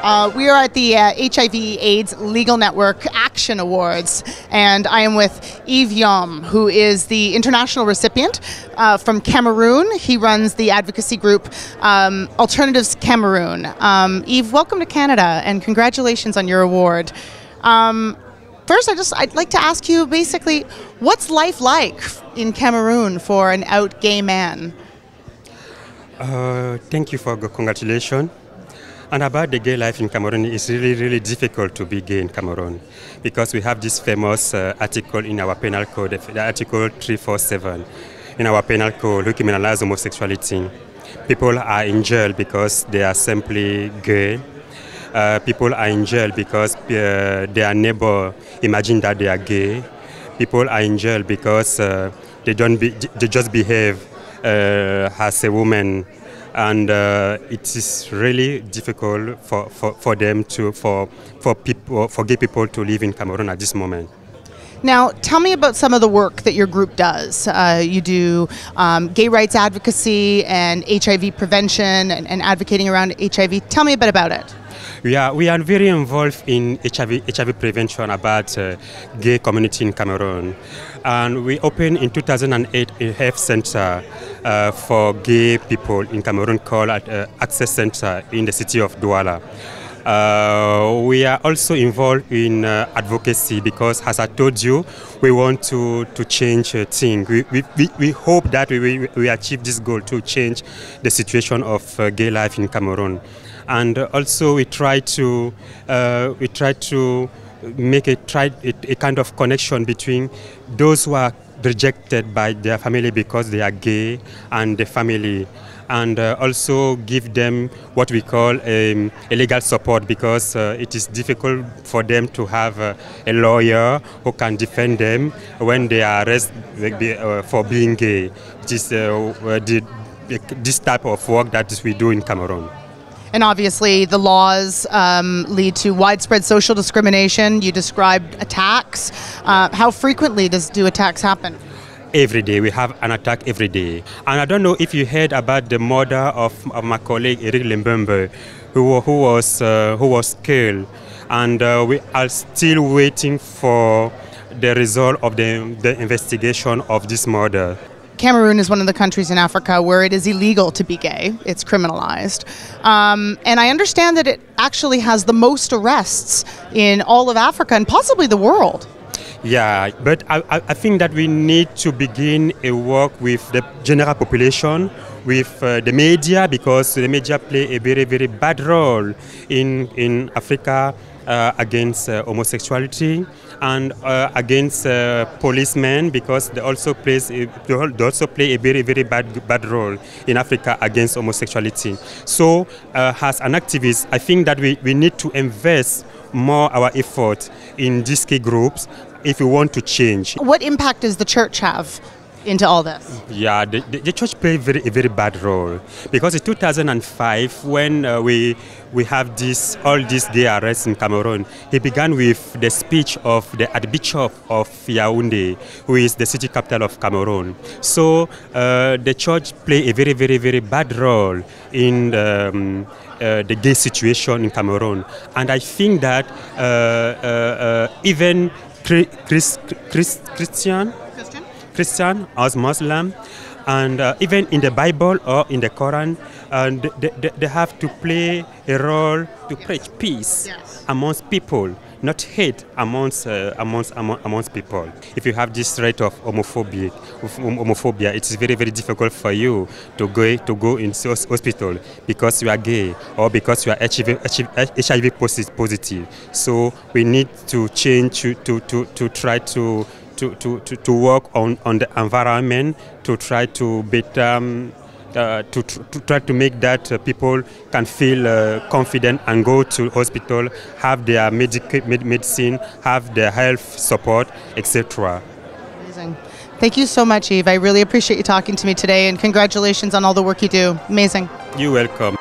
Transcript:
Uh, we are at the uh, HIV/AIDS Legal Network Action Awards, and I am with Yves Yomb, who is the international recipient uh, from Cameroon. He runs the advocacy group um, Alternatives Cameroon. Um, Yves, welcome to Canada, and congratulations on your award. Um, first, I just I'd like to ask you basically, what's life like in Cameroon for an out gay man? Uh, thank you for the congratulations. And about the gay life in Cameroon, it's really, really difficult to be gay in Cameroon because we have this famous uh, article in our penal code, article 347 in our penal code, who criminalizes homosexuality. People are in jail because they are simply gay. Uh, people are in jail because uh, their neighbor imagine that they are gay. People are in jail because uh, they don't be, they just behave uh, as a woman and uh, it is really difficult for, for, for them to for for people for gay people to live in Cameroon at this moment. Now, tell me about some of the work that your group does. Uh, you do um, gay rights advocacy and HIV prevention and, and, advocating around HIV. Tell me a bit about it. Are, we are very involved in HIV, HIV prevention about uh, gay community in Cameroon. And we opened in 2008 a health center uh, for gay people in Cameroon called uh, Access Center in the city of Douala. Uh, we are also involved in uh, advocacy because, as I told you, we want to, to change uh, things. We, we, we hope that we, we, we achieve this goal to change the situation of uh, gay life in Cameroon. And also we try to, uh, we try to make a, try, a, a kind of connection between those who are rejected by their family because they are gay and the family and uh, also give them what we call um, a legal support because uh, it is difficult for them to have uh, a lawyer who can defend them when they are arrested uh, for being gay. It is uh, the, this type of work that we do in Cameroon. And obviously, the laws um, lead to widespread social discrimination. You described attacks. Uh, how frequently does do attacks happen? every day. We have an attack every day. And I don't know if you heard about the murder of, of my colleague Eric Lembembe, who, who, was, uh, who was killed. And uh, we are still waiting for the result of the, the investigation of this murder. Cameroon is one of the countries in Africa where it is illegal to be gay. It's criminalized. Um, and I understand that it actually has the most arrests in all of Africa and possibly the world. Yeah, but I, I think that we need to begin a work with the general population, with uh, the media, because the media play a very, very bad role in, in Africa uh, against uh, homosexuality and uh, against uh, policemen because they also plays a, they also play a very very bad bad role in Africa against homosexuality. So uh, as an activist, I think that we, we need to invest more our effort in these key groups if we want to change. What impact does the church have into all this? Yeah, the, the, church played very, a very bad role because in 2005, when uh, we we have this all these gay arrests in Cameroon, it began with the speech of the Archbishop of Yaoundé, who is the city capital of Cameroon. So uh, the church played a very, very, very bad role in. Um, uh, the gay situation in Cameroon, and I think that uh, uh, uh even Chris, Chris, Christian? Christian? As Muslim, and uh, even in the Bible or in the Quran, uh, they, they, they, have to play a role to preach peace yes. amongst people, not hate amongst, uh, amongst, amongst, people. If you have this rate of homophobia, homophobia, it is very, very difficult for you to go, to go into hospital because you are gay or because you are HIV, HIV positive. So we need to change to, to, to, to try to to, to, to, to work on, on the environment to try to better um, uh, to, to try to make that uh, people can feel uh, confident and go to hospital, have their medic- med- medicine, have their health support, etc. Amazing. Thank you so much, Yves. I really appreciate you talking to me today, and congratulations on all the work you do. Amazing. You're welcome.